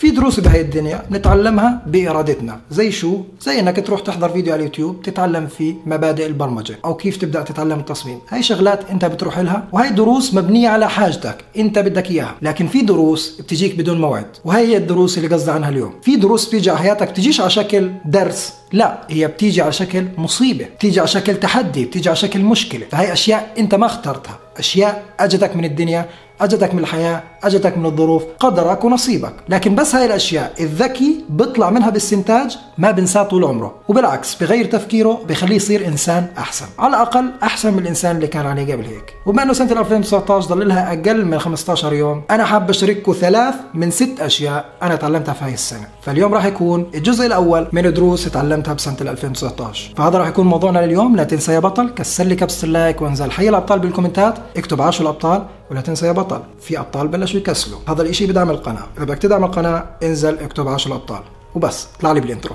في دروس بهاي الدنيا نتعلمها بإرادتنا. زي شو؟ زي إنك تروح تحضر فيديو على اليوتيوب تتعلم فيه مبادئ البرمجة أو كيف تبدأ تتعلم التصميم. هاي شغلات أنت بتروح لها وهي دروس مبنية على حاجتك أنت بدك إياها. لكن في دروس بتجيك بدون موعد وهي هي الدروس اللي قصدي عنها اليوم. في دروس بتيجي على حياتك بتجيش على شكل درس لا هي بتيجي على شكل مصيبة بتيجي على شكل تحدي بتيجي على شكل مشكلة. فهي أشياء أنت ما اخترتها أشياء أجتك من الدنيا اجتك من الحياة اجتك من الظروف قدرك ونصيبك. لكن بس هاي الأشياء الذكي بيطلع منها باستنتاج ما بنساه طول عمره. وبالعكس بغير تفكيره بخليه يصير إنسان أحسن. على الأقل أحسن من الإنسان اللي كان عليه قبل هيك. وبما إنه سنة 2019 ضل لها أقل من 15 يوم أنا حاب اشارككم ثلاث من ست أشياء أنا تعلمتها في هاي السنة. فاليوم راح يكون الجزء الأول من دروس تعلمتها بسنة 2019 فهذا راح يكون موضوعنا لليوم. لا تنسى يا بطل كسر لي كبسة ال like وانزل حي الأبطال بالكومنتات. اكتب عاشوا الأبطال. ولا تنسى يا بطل في أبطال بلشوا يكسلوا. هذا الإشي بدعم القناة. إذا بدك تدعم القناة انزل اكتب عاشوا الأبطال. وبس اطلع لي بالانترو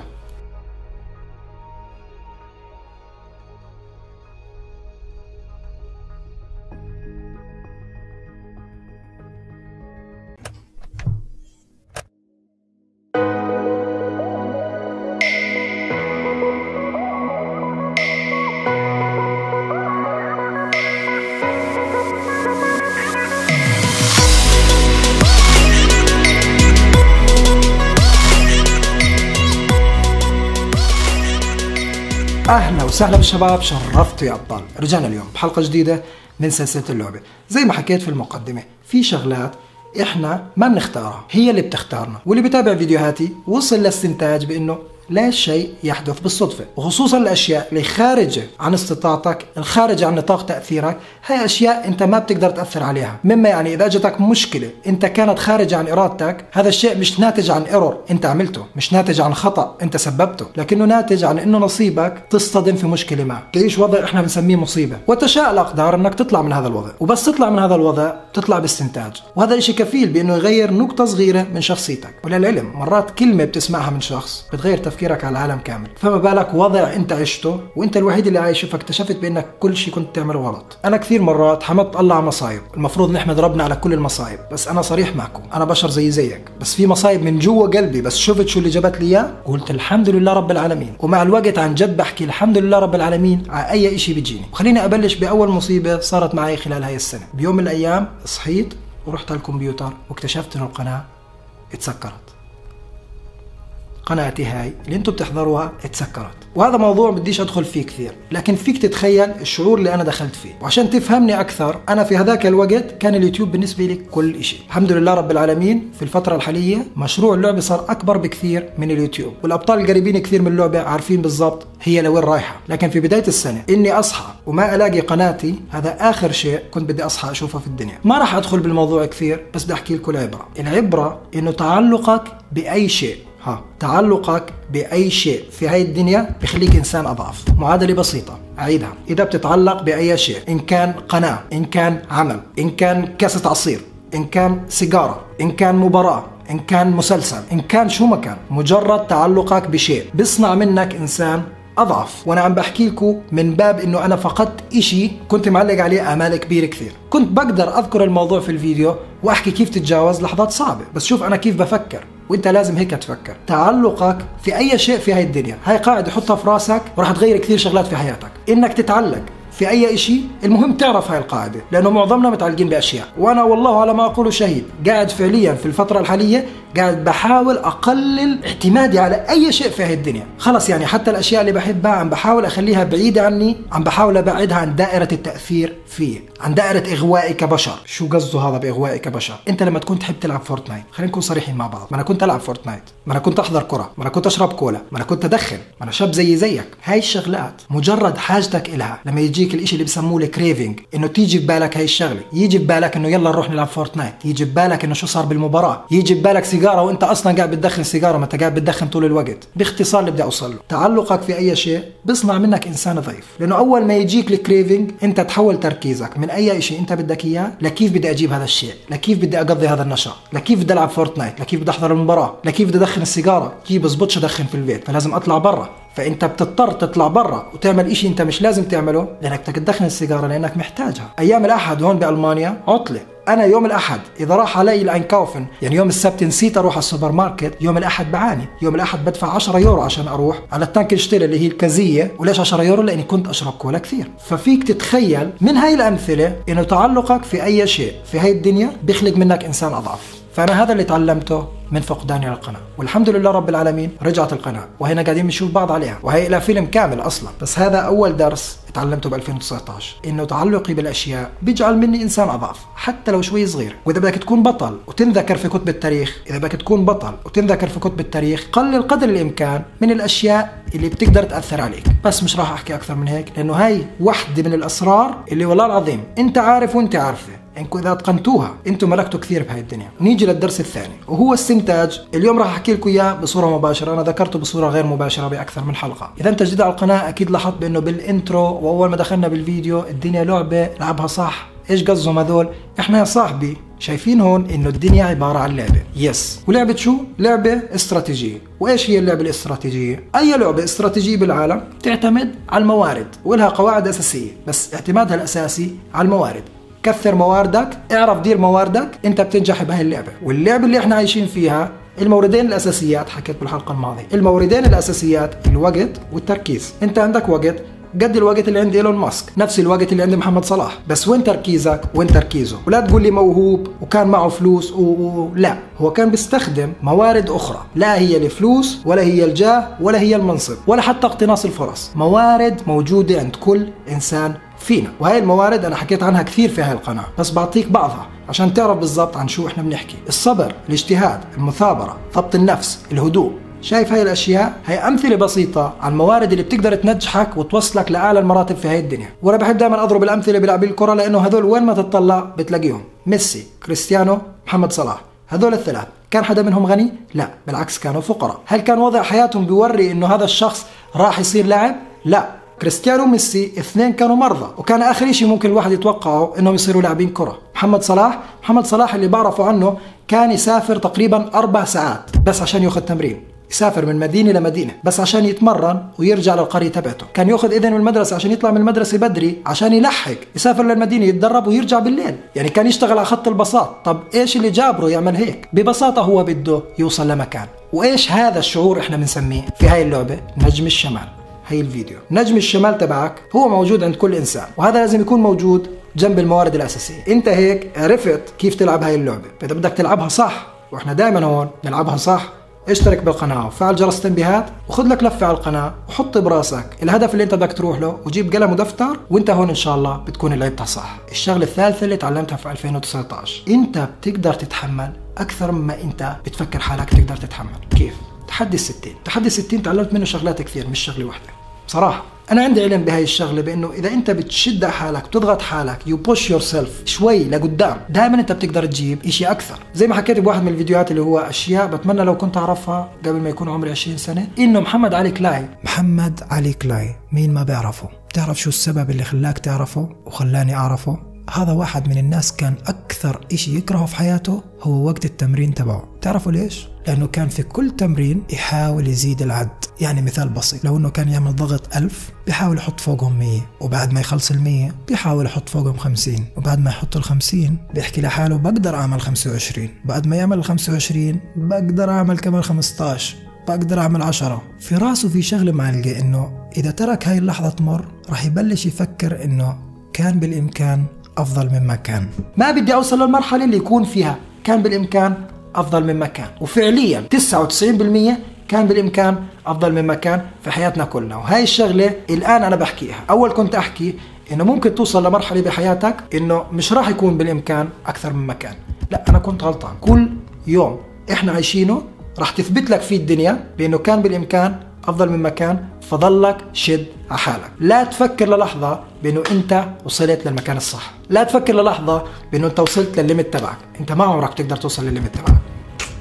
أهلا وسهلا بالشباب شرفتوا يا أبطال. رجعنا اليوم بحلقة جديدة من سلسلة اللعبه زي ما حكيت في المقدمة في شغلات إحنا ما بنختارها هي اللي بتختارنا. واللي بتابع فيديوهاتي وصل لاستنتاج بإنه لا شيء يحدث بالصدفة وخصوصا الأشياء اللي خارجة عن استطاعتك الخارجة عن نطاق تأثيرك هي أشياء أنت ما بتقدر تأثر عليها. مما يعني إذا أجتك مشكلة أنت كانت خارجة عن إرادتك هذا الشيء مش ناتج عن إيرور أنت عملته مش ناتج عن خطأ أنت سببته لكنه ناتج عن أنه نصيبك تصطدم في مشكلة ما. تعيش وضع إحنا بنسميه مصيبة. وتشاء الأقدار أنك تطلع من هذا الوضع. وبس تطلع من هذا الوضع تطلع باستنتاج. وهذا الشيء كفيل بأنه يغير نقطة صغيرة من شخصيتك. وللعلم مرات كلمة بتسمعها من شخص بتغير تفكيرك على العالم كامل. فما بالك وضع انت عشته وانت الوحيد اللي عايشه فاكتشفت بأنك كل شيء كنت تعمله غلط. أنا كثير مرات حمدت الله على مصايب المفروض نحمد ربنا على كل المصايب بس أنا صريح معكم. أنا بشر زي زيك بس في مصايب من جوا قلبي بس شفت شو اللي جابت لي إياه؟ قلت الحمد لله رب العالمين. ومع الوقت عن جد بحكي الحمد لله رب العالمين على أي شيء بيجيني. وخليني أبلش بأول مصيبة صارت معي خلال هاي السنة. بيوم من الأيام صحيت ورحت على الكمبيوتر واكتشفت إنه القناة اتسكرت. قناتي هاي اللي أنتم بتحضروها اتسكرت. وهذا موضوع بديش أدخل فيه كثير لكن فيك تتخيل الشعور اللي أنا دخلت فيه. وعشان تفهمني أكثر أنا في هذاك الوقت كان اليوتيوب بالنسبة لي كل شيء الحمد لله رب العالمين في الفترة الحالية مشروع اللعبة صار أكبر بكثير من اليوتيوب. والأبطال القريبين كثير من اللعبة عارفين بالضبط هي لوين رايحة. لكن في بداية السنة إني أصحى وما ألاقي قناتي هذا آخر شيء كنت بدي أصحى أشوفه في الدنيا. ما راح أدخل بالموضوع كثير بس بدي أحكي لكم العبره العبرة إنه تعلقك بأي شيء. ها تعلقك بأي شيء في هاي الدنيا بخليك إنسان أضعف. معادلة بسيطة أعيدها. إذا بتتعلق بأي شيء إن كان قناة إن كان عمل إن كان كاسة عصير إن كان سيجارة إن كان مباراة إن كان مسلسل إن كان شو ما كان مجرد تعلقك بشيء بيصنع منك إنسان أضعف. وأنا عم بحكي لكم من باب إنه أنا فقدت إشي كنت معلق عليه آمال كبيره كثير. كنت بقدر أذكر الموضوع في الفيديو وأحكي كيف تتجاوز لحظات صعبة. بس شوف أنا كيف بفكر. وانت لازم هيك تفكر. تعلقك في أي شيء في هاي الدنيا. هاي قاعدة حطها في راسك وراح تغير كثير شغلات في حياتك. إنك تتعلق في أي شيء المهم تعرف هاي القاعدة لأنه معظمنا متعلقين بأشياء. وأنا والله على ما أقول شهيد قاعد فعليا في الفترة الحالية قاعد بحاول أقلل اعتمادي على أي شيء في هاي الدنيا. خلص يعني حتى الأشياء اللي بحبها عم بحاول أخليها بعيدة عني عم بحاول أبعدها عن دائرة التأثير في عن دائرة إغوائي كبشر. شو قصده هذا بإغوائي كبشر؟ أنت لما تكون تحب تلعب Fortnite خلينا نكون صريحين مع بعض. ما أنا كنت ألعب Fortnite ما أنا كنت أحضر كرة ما أنا كنت أشرب كولا ما أنا كنت أدخن ما أنا شاب زي زيك. هاي الشغلات مجرد حاجتك إلها. لما يجيك الإشي اللي بسموه ال craving إنه تيجي ببالك هاي الشغلة. يجي ببالك إنه يلا نروح نلعب Fortnite. يجي ببالك إنه شو صار بالمباراة. يجي ببالك سيجارة وانت أصلا قاعد بتدخن سيجارة ما انت قاعد بتدخن طول الوقت. باختصار اللي بدي اوصل له تعلقك في أي شيء بيصنع منك إنسان ضعيف. لأنه أول ما يجيك ال craving انت تحول تركيزك. من أي شيء انت بدك إياه لكيف بدي أجيب هذا الشيء؟ لكيف بدي أقضي هذا النشاط؟ لكيف بدي ألعب Fortnite لكيف بدي أحضر المباراة؟ لكيف بدي أدخن السيجارة؟ كيف؟ بزبطش ادخن في البيت. فلازم أطلع برا. فأنت بتضطر تطلع برا وتعمل إشي انت مش لازم تعمله لأنك بدك تدخن السيجارة لأنك محتاجها. أيام الأحد هون بألمانيا عطلة. أنا يوم الأحد إذا راح علي ال Einkaufen يعني يوم السبت نسيت أروح على السوبر ماركت يوم الأحد بعاني يوم الأحد بدفع 10 يورو عشان أروح على ال Tanke اشتري اللي هي الكازية. وليش 10 يورو؟ لأني كنت أشرب كولا كثير. ففيك تتخيل من هاي الأمثلة إنه تعلقك في أي شيء في هاي الدنيا بيخلق منك إنسان أضعف. فأنا هذا اللي تعلمته من فقداني للقناه والحمد لله رب العالمين رجعت القناة وهنا قاعدين بنشوف بعض عليها وهي لها فيلم كامل أصلا. بس هذا أول درس تعلمته ب 2019 إنه تعلقي بالأشياء بيجعل مني إنسان أضعف حتى لو شوي صغير. وإذا بدك تكون بطل وتنذكر في كتب التاريخ إذا بدك تكون بطل وتنذكر في كتب التاريخ قلل قدر الإمكان من الأشياء اللي بتقدر تأثر عليك. بس مش راح أحكي أكثر من هيك لأنه هاي وحدة من الأسرار اللي والله العظيم أنت عارف وأنت عارفة. انكم إذا أتقنتوها أنتم ملكتوا كثير بهاي الدنيا. نيجي للدرس الثاني وهو استنتاج اليوم راح أحكي لكم إياه بصورة مباشرة أنا ذكرته بصورة غير مباشرة بأكثر من حلقة. إذا أنت جديد على القناة أكيد لاحظت بأنه بالإنترو وأول ما دخلنا بالفيديو الدنيا لعبة لعبها صح. إيش قصدهم هذول؟ إحنا يا صاحبي شايفين هون إنه الدنيا عبارة عن لعبة. يس ولعبة شو؟ لعبة استراتيجية. وإيش هي اللعبة الاستراتيجية؟ أي لعبة استراتيجية بالعالم تعتمد على الموارد ولها قواعد أساسية بس اعتمادها الأساسي على الموارد. كثر مواردك اعرف دير مواردك انت بتنجح بهاي اللعبة. واللعبة اللي إحنا عايشين فيها الموردين الأساسيات حكيت بالحلقة الماضية. الموردين الأساسيات الوقت والتركيز. انت عندك وقت قد الوقت اللي عند إيلون ماسك. نفس الوقت اللي عند محمد صلاح. بس وين تركيزك؟ وين تركيزه؟ ولا تقول لي موهوب وكان معه فلوس و... لا. هو كان بيستخدم موارد أخرى. لا هي الفلوس ولا هي الجاه ولا هي المنصب ولا حتى اقتناص الفرص. موارد موجودة عند كل إنسان فينا. وهي الموارد أنا حكيت عنها كثير في هاي القناة. بس بعطيك بعضها عشان تعرف بالضبط عن شو إحنا بنحكي. الصبر الاجتهاد المثابرة ضبط النفس الهدوء. شايف هاي الأشياء؟ هي أمثلة بسيطة عن الموارد اللي بتقدر تنجحك وتوصلك لأعلى المراتب في هاي الدنيا. وأنا بحب دائما أضرب الأمثلة بلاعبي الكرة لأنه هذول وين ما تطلع بتلاقيهم. ميسي كريستيانو محمد صلاح. هذول الثلاث كان حدا منهم غني؟ لا بالعكس كانوا فقراء. هل كان وضع حياتهم بيوري إنه هذا الشخص راح يصير لاعب؟ لا. كريستيانو وميسي اثنين كانوا مرضى وكان آخر شيء ممكن الواحد يتوقعه إنهم يصيروا لاعبين كرة. محمد صلاح محمد صلاح اللي بعرفه عنه كان يسافر تقريبا أربع ساعات بس عشان ياخذ تمرين. يسافر من مدينة لمدينه بس عشان يتمرن ويرجع للقرية تبعته. كان يأخذ إذن من المدرسة عشان يطلع من المدرسة بدري عشان يلحق يسافر للمدينة يتدرب ويرجع بالليل. يعني كان يشتغل على خط البساط. طب إيش اللي جابره يعمل هيك؟ ببساطة هو بده يوصل لمكان. وإيش هذا الشعور إحنا بنسميه في هاي اللعبة؟ نجم الشمال. هي الفيديو. نجم الشمال تبعك هو موجود عند كل إنسان. وهذا لازم يكون موجود جنب الموارد الأساسية. أنت هيك عرفت كيف تلعب هاي اللعبة. إذا بدك تلعبها صح وإحنا دائما هون نلعبها صح اشترك بالقناة وفعل جرس التنبيهات وخذ لك لفة على القناة وحط براسك الهدف اللي انت بدك تروح له وجيب قلم ودفتر وانت هون إن شاء الله بتكون لعبتها صح. الشغلة الثالثة اللي تعلمتها في 2019 انت بتقدر تتحمل أكثر مما انت بتفكر حالك تقدر تتحمل. كيف؟ تحدي الستين. تحدي الستين تعلمت منه شغلات كثير مش شغلة واحدة. بصراحة أنا عندي علم بهاي الشغلة بإنه إذا أنت بتشد حالك بتضغط حالك you push yourself شوي لقدام دائما أنت بتقدر تجيب شيء أكثر. زي ما حكيت بواحد من الفيديوهات اللي هو أشياء بتمنى لو كنت أعرفها قبل ما يكون عمري 20 سنة إنه محمد علي كلاي. محمد علي كلاي مين ما بيعرفه؟ بتعرف شو السبب اللي خلاك تعرفه وخلاني أعرفه؟ هذا واحد من الناس كان أكثر إشي يكرهه في حياته هو وقت التمرين تبعه. تعرفوا ليش؟ لأنه كان في كل تمرين يحاول يزيد العد. يعني مثال بسيط. لو أنه كان يعمل ضغط ألف بيحاول يحط فوقهم مية. وبعد ما يخلص المية بيحاول يحط فوقهم خمسين. وبعد ما يحط الخمسين بيحكي لحاله بقدر أعمل خمسة وعشرين. بعد ما يعمل الخمسة وعشرين بقدر أعمل كمان خمستاش. بقدر أعمل عشرة. في راسه في شغلة معلقة إنه إذا ترك هاي اللحظة تمر رح يبلش يفكر إنه كان بالإمكان أفضل مما كان. ما بدي أوصل للمرحلة اللي يكون فيها كان بالإمكان أفضل مما كان. وفعليا 99% كان بالإمكان أفضل مما كان في حياتنا كلنا. وهاي الشغلة الآن أنا بحكيها. أول كنت أحكي إنه ممكن توصل لمرحلة بحياتك إنه مش راح يكون بالإمكان أكثر مما كان. لا أنا كنت غلطان. كل يوم إحنا عايشينه راح تثبت لك فيه الدنيا بأنه كان بالإمكان أفضل مما كان فضلك شد على حالك. لا تفكر للحظة بأنه أنت وصلت للمكان الصح. لا تفكر للحظة بأنه أنت وصلت للليمت تبعك. أنت ما عمرك تقدر توصل للليمت تبعك.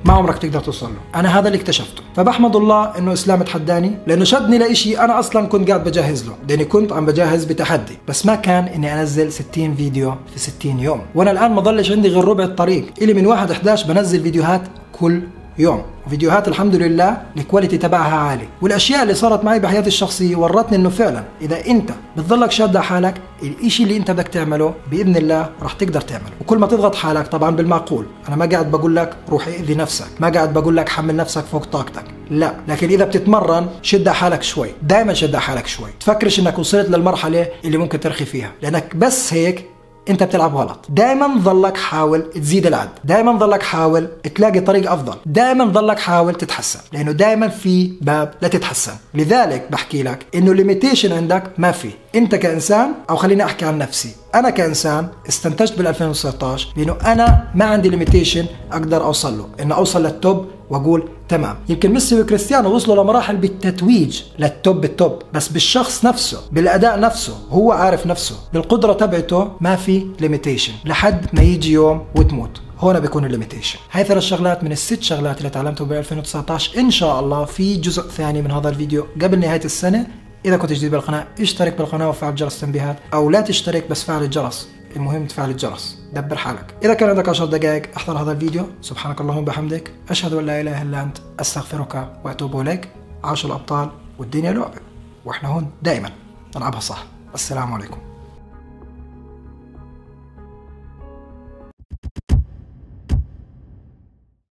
ما عمرك تقدر توصل له. أنا هذا اللي اكتشفته. فبحمد الله أنه إسلام تحداني لأنه شدني لإشي أنا أصلا كنت قاعد بجهز له. لأني كنت عم بجهز بتحدي. بس ما كان إني أنزل 60 فيديو في 60 يوم. وأنا الآن ما ضلش عندي غير ربع الطريق. إلي من 1 11 بنزل فيديوهات كل يوم. وفيديوهات الحمد لله الكواليتي تبعها عالي. والأشياء اللي صارت معي بحياتي الشخصية ورتني إنه فعلا إذا أنت بتضلك شاد حالك الإشي اللي أنت بدك تعمله بإذن الله رح تقدر تعمله. وكل ما تضغط حالك طبعا بالمعقول. أنا ما قاعد بقول لك روح أذي نفسك. ما قاعد بقول لك حمل نفسك فوق طاقتك. لا. لكن إذا بتتمرن شد حالك شوي. دائما شد حالك شوي. تفكرش إنك وصلت للمرحلة اللي ممكن ترخي فيها. لأنك بس هيك انت بتلعب غلط. دائما ضلك حاول تزيد العد دائما ضلك حاول تلاقي طريق أفضل. دائما ضلك حاول تتحسن لأنه دائما في باب لتتحسن. لذلك بحكي لك إنه ليميتيشن عندك ما في. أنت كإنسان أو خليني أحكي عن نفسي. أنا كإنسان استنتجت بال 2019 بانه أنا ما عندي limitation أقدر أوصل له. إنه أوصل لل top وأقول تمام. يمكن ميسي وكريستيانو وصلوا لمراحل بالتتويج لل top ال top بس بالشخص نفسه بالأداء نفسه هو عارف نفسه. بالقدرة تبعته ما في limitation لحد ما يجي يوم وتموت. هون بيكون ال limitation هاي ثلاث شغلات من الست شغلات اللي تعلمتهم ب 2019 إن شاء الله في جزء ثاني من هذا الفيديو قبل نهاية السنة. إذا كنت جديد بالقناة اشترك بالقناة وفعل جرس التنبيهات أو لا تشترك بس فعل الجرس. المهم تفعل الجرس. دبر حالك. إذا كان عندك 10 دقائق أحضر هذا الفيديو. سبحانك اللهم وبحمدك. أشهد أن لا إله إلا أنت. أستغفرك وأتوب إليك. عاشوا الأبطال والدنيا لعبه وإحنا هون دائما. نلعبها صح. السلام عليكم.